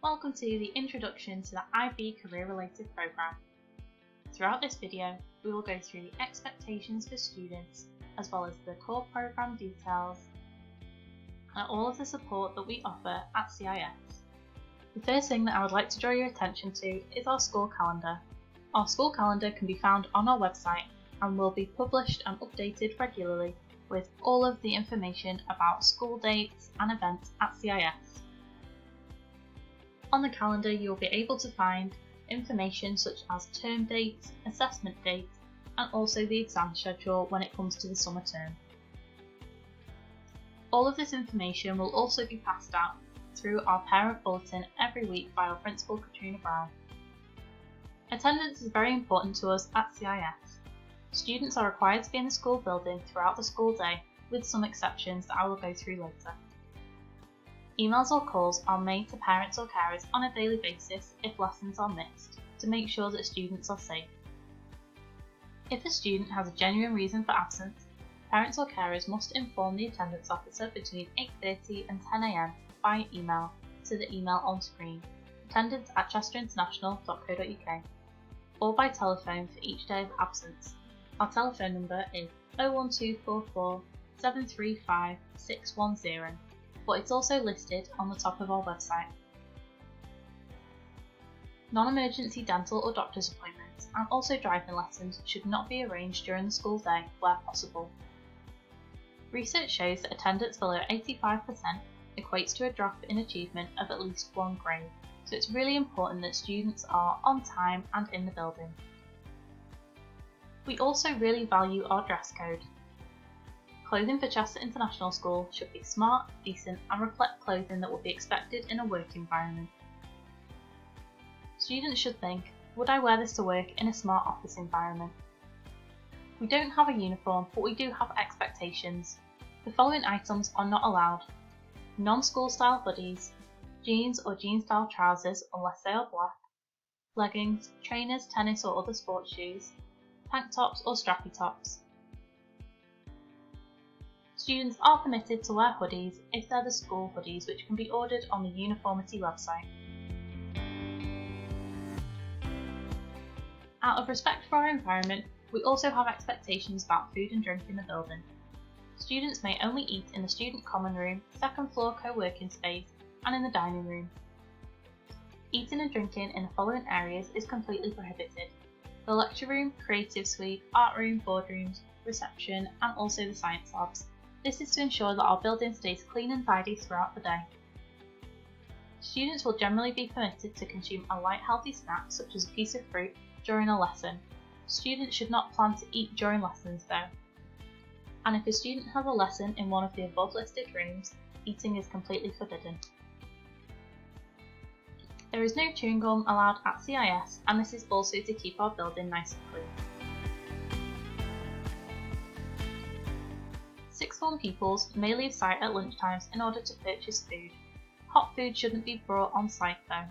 Welcome to the introduction to the IB career related programme. Throughout this video, we will go through the expectations for students as well as the core programme details and all of the support that we offer at CIS. The first thing that I would like to draw your attention to is our school calendar. Our school calendar can be found on our website and will be published and updated regularly with all of the information about school dates and events at CIS. On the calendar you will be able to find information such as term dates, assessment dates and also the exam schedule when it comes to the summer term. All of this information will also be passed out through our parent bulletin every week by our principal Katrina Brown. Attendance is very important to us at CIS. Students are required to be in the school building throughout the school day with some exceptions that I will go through later. Emails or calls are made to parents or carers on a daily basis if lessons are missed to make sure that students are safe. If a student has a genuine reason for absence, parents or carers must inform the attendance officer between 8.30 and 10am by email to the email on screen, attendance at chesterinternational.co.uk, or by telephone for each day of absence. Our telephone number is 01244 735 610 but it's also listed on the top of our website. Non-emergency dental or doctor's appointments and also driving lessons should not be arranged during the school day where possible. Research shows that attendance below 85% equates to a drop in achievement of at least one grade, so it's really important that students are on time and in the building. We also really value our dress code, Clothing for Chester International School should be smart, decent and reflect clothing that would be expected in a work environment. Students should think, would I wear this to work in a smart office environment? We don't have a uniform, but we do have expectations. The following items are not allowed. Non-school style hoodies, jeans or jean style trousers unless they are black, leggings, trainers, tennis or other sports shoes, tank tops or strappy tops, Students are permitted to wear hoodies if they're the school hoodies which can be ordered on the Uniformity website. Out of respect for our environment, we also have expectations about food and drink in the building. Students may only eat in the student common room, second floor co-working space and in the dining room. Eating and drinking in the following areas is completely prohibited. The lecture room, creative suite, art room, boardrooms, reception and also the science labs. This is to ensure that our building stays clean and tidy throughout the day. Students will generally be permitted to consume a light healthy snack such as a piece of fruit during a lesson. Students should not plan to eat during lessons though. And if a student has a lesson in one of the above listed rooms, eating is completely forbidden. There is no chewing gum allowed at CIS and this is also to keep our building nice and clean. Form pupils may leave site at lunchtimes in order to purchase food. Hot food shouldn't be brought on site though.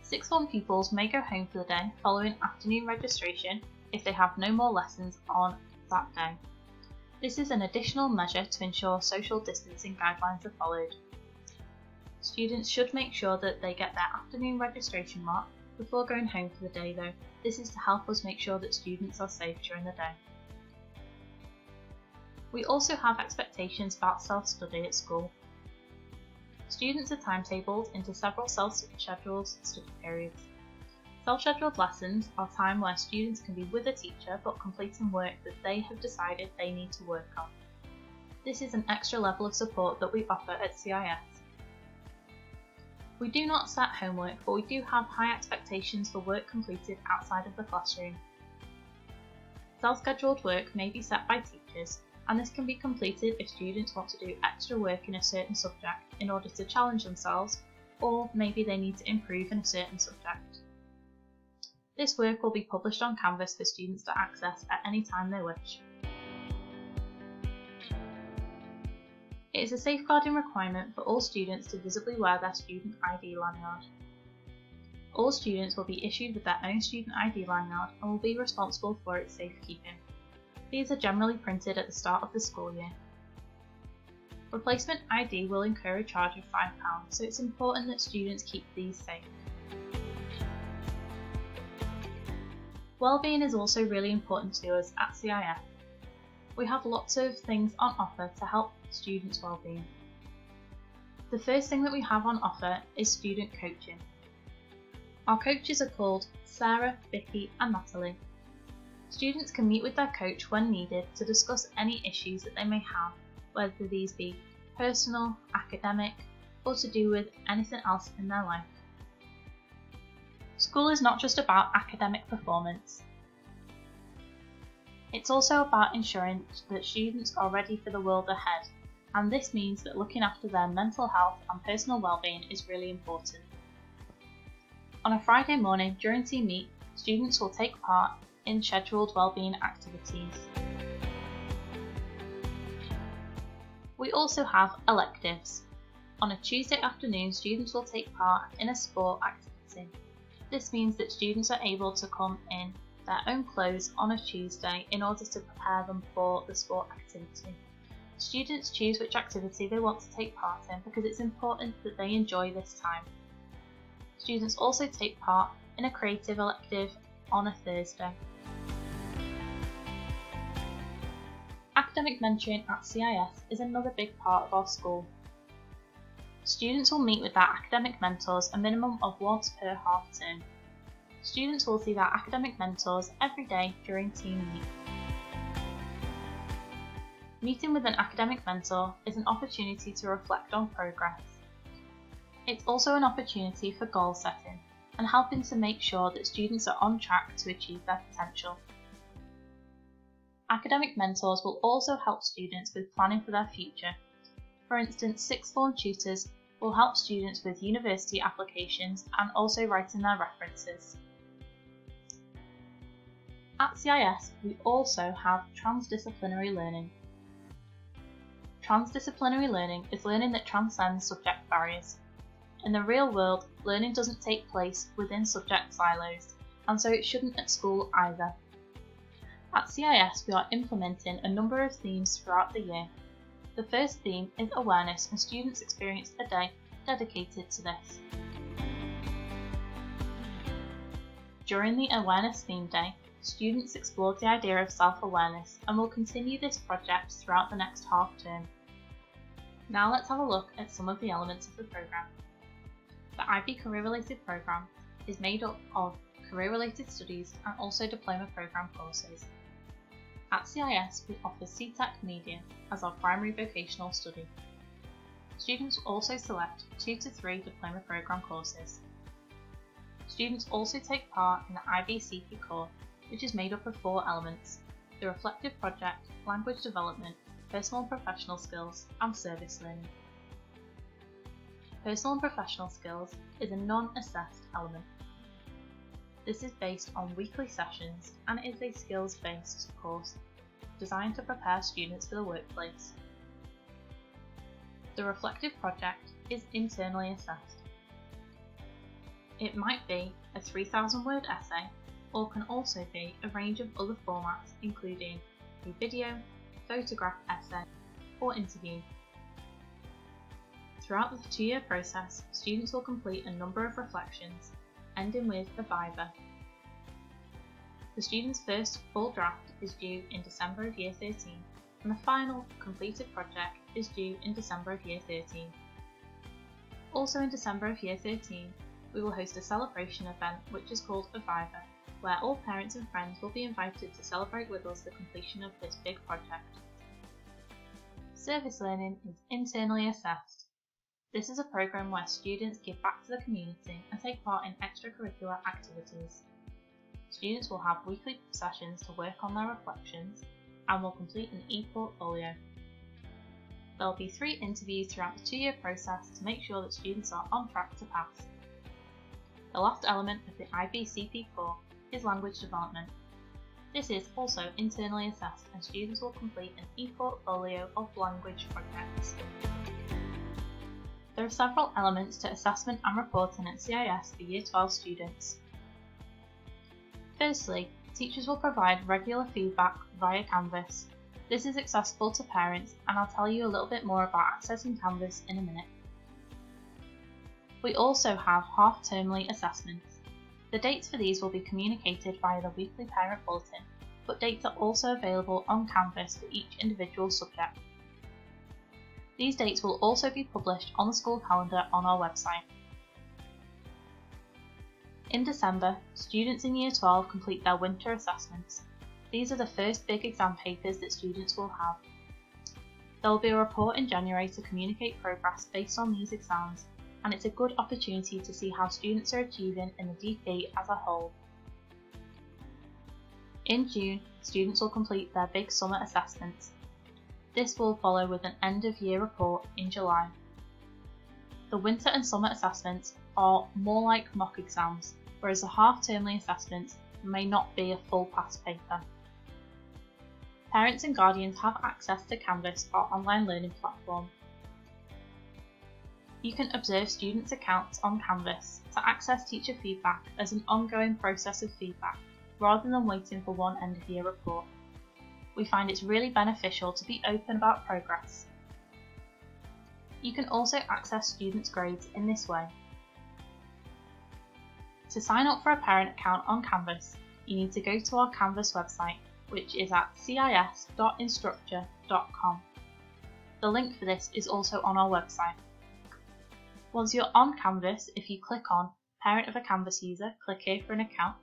Sixth form pupils may go home for the day following afternoon registration if they have no more lessons on that day. This is an additional measure to ensure social distancing guidelines are followed. Students should make sure that they get their afternoon registration mark before going home for the day though. This is to help us make sure that students are safe during the day. We also have expectations about self-study at school. Students are timetabled into several self-scheduled study periods. Self-scheduled lessons are time where students can be with a teacher but completing work that they have decided they need to work on. This is an extra level of support that we offer at CIS. We do not set homework, but we do have high expectations for work completed outside of the classroom. Self-scheduled work may be set by teachers, and this can be completed if students want to do extra work in a certain subject in order to challenge themselves, or maybe they need to improve in a certain subject. This work will be published on Canvas for students to access at any time they wish. It is a safeguarding requirement for all students to visibly wear their student ID lanyard. All students will be issued with their own student ID lanyard and will be responsible for its safekeeping. These are generally printed at the start of the school year. Replacement ID will incur a charge of £5, so it's important that students keep these safe. Wellbeing is also really important to us at CIS. We have lots of things on offer to help students' wellbeing. The first thing that we have on offer is student coaching. Our coaches are called Sarah, Vicky and Natalie. Students can meet with their coach when needed to discuss any issues that they may have, whether these be personal, academic, or to do with anything else in their life. School is not just about academic performance. It's also about ensuring that students are ready for the world ahead, and this means that looking after their mental health and personal well-being is really important. On a Friday morning during team meet, students will take part in scheduled wellbeing activities. We also have electives. On a Tuesday afternoon, students will take part in a sport activity. This means that students are able to come in their own clothes on a Tuesday in order to prepare them for the sport activity. Students choose which activity they want to take part in because it's important that they enjoy this time. Students also take part in a creative elective on a Thursday. Academic mentoring at CIS is another big part of our school. Students will meet with their academic mentors a minimum of once per half term. Students will see their academic mentors every day during team week. Meeting with an academic mentor is an opportunity to reflect on progress. It's also an opportunity for goal setting and helping to make sure that students are on track to achieve their potential. Academic mentors will also help students with planning for their future. For instance, sixth form tutors will help students with university applications and also writing their references. At CIS, we also have transdisciplinary learning. Transdisciplinary learning is learning that transcends subject barriers. In the real world, learning doesn't take place within subject silos, and so it shouldn't at school either. At CIS, we are implementing a number of themes throughout the year. The first theme is awareness, and students experience a day dedicated to this. During the Awareness Theme Day, students explored the idea of self-awareness and will continue this project throughout the next half term. Now let's have a look at some of the elements of the programme. The IB Career Related programme is made up of career related studies and also diploma programme courses. At CIS, we offer CTEC Media as our primary vocational study. Students also select two to three diploma programme courses. Students also take part in the IBCP core, which is made up of four elements the reflective project, language development, personal and professional skills, and service learning. Personal and professional skills is a non assessed element. This is based on weekly sessions and is a skills based course designed to prepare students for the workplace. The reflective project is internally assessed. It might be a 3000 word essay or can also be a range of other formats including a video, photograph essay or interview. Throughout the two-year process, students will complete a number of reflections ending with a Viva. The student's first full draft is due in December of Year 13 and the final completed project is due in December of Year 13. Also in December of Year 13, we will host a celebration event which is called a Viva, where all parents and friends will be invited to celebrate with us the completion of this big project. Service learning is internally assessed this is a programme where students give back to the community and take part in extracurricular activities. Students will have weekly sessions to work on their reflections and will complete an e-portfolio. There will be three interviews throughout the two-year process to make sure that students are on track to pass. The last element of the IBCP core is language development. This is also internally assessed and students will complete an e-portfolio of language projects. There are several elements to assessment and reporting at CIS for Year 12 students. Firstly, teachers will provide regular feedback via Canvas. This is accessible to parents and I'll tell you a little bit more about accessing Canvas in a minute. We also have half-termly assessments. The dates for these will be communicated via the weekly parent bulletin, but dates are also available on Canvas for each individual subject. These dates will also be published on the school calendar on our website. In December, students in Year 12 complete their winter assessments. These are the first big exam papers that students will have. There will be a report in January to communicate progress based on these exams and it's a good opportunity to see how students are achieving in the DP as a whole. In June, students will complete their big summer assessments. This will follow with an end of year report in July. The winter and summer assessments are more like mock exams, whereas the half-termly assessments may not be a full pass paper. Parents and guardians have access to Canvas, our online learning platform, you can observe students' accounts on Canvas to access teacher feedback as an ongoing process of feedback rather than waiting for one end of year report. We find it's really beneficial to be open about progress. You can also access students' grades in this way. To sign up for a parent account on Canvas, you need to go to our Canvas website, which is at cis.instructure.com. The link for this is also on our website. Once you're on Canvas, if you click on Parent of a Canvas user, click here for an account,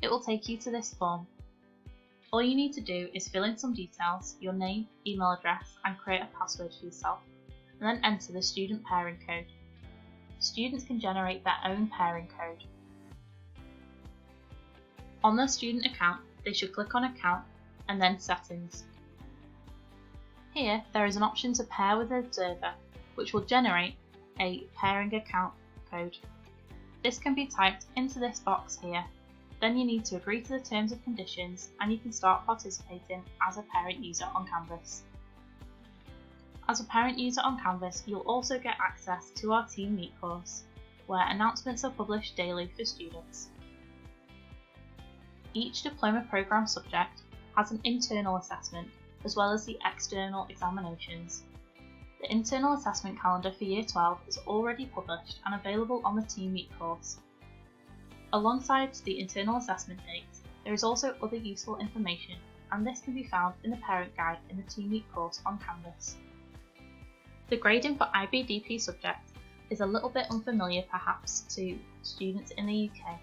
it will take you to this form. All you need to do is fill in some details, your name, email address and create a password for yourself, and then enter the student pairing code. Students can generate their own pairing code. On their student account, they should click on Account and then Settings. Here, there is an option to pair with an observer, which will generate a pairing account code. This can be typed into this box here. Then you need to agree to the terms and conditions and you can start participating as a parent user on Canvas. As a parent user on Canvas, you'll also get access to our Team Meet course, where announcements are published daily for students. Each diploma programme subject has an internal assessment as well as the external examinations the internal assessment calendar for Year 12 is already published and available on the Team Meet course. Alongside the internal assessment dates, there is also other useful information and this can be found in the parent guide in the Meet course on Canvas. The grading for IBDP subjects is a little bit unfamiliar perhaps to students in the UK.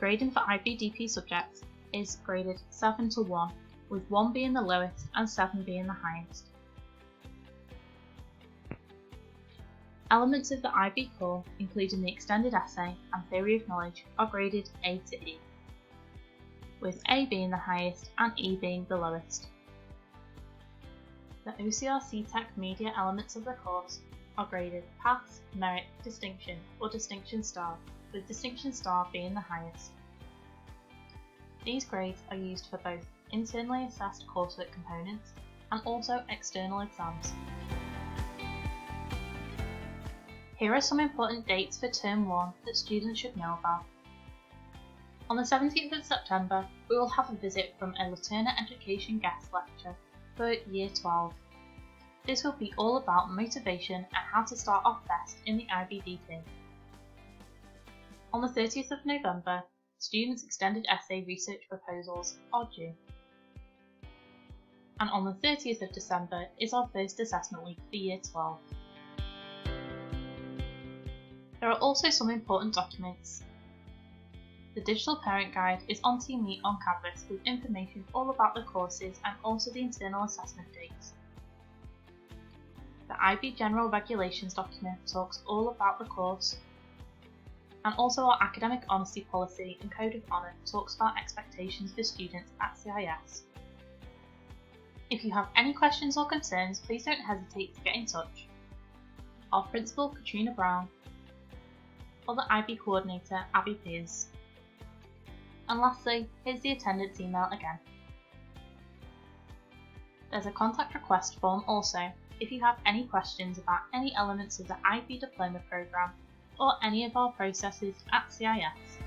Grading for IBDP subjects is graded 7 to 1, with 1 being the lowest and 7 being the highest. Elements of the IB core, including the extended essay and theory of knowledge, are graded A to E, with A being the highest and E being the lowest. The OCR Tech media elements of the course are graded Pass, Merit, Distinction or Distinction Star, with Distinction Star being the highest. These grades are used for both internally assessed coursework components and also external exams. Here are some important dates for Term 1 that students should know about. On the 17th of September, we will have a visit from a Lanterna Education guest lecture for Year 12. This will be all about motivation and how to start off best in the IBDP. On the 30th of November, students' extended essay research proposals are due. And on the 30th of December is our first assessment week for Year 12. There are also some important documents. The digital parent guide is on Team Meet on Canvas with information all about the courses and also the internal assessment dates. The IB General Regulations document talks all about the course and also our academic honesty policy and code of honour talks about expectations for students at CIS. If you have any questions or concerns, please don't hesitate to get in touch. Our principal, Katrina Brown, or the IB coordinator, Abby Pears. And lastly, here's the attendance email again. There's a contact request form also if you have any questions about any elements of the IB Diploma programme or any of our processes at CIS.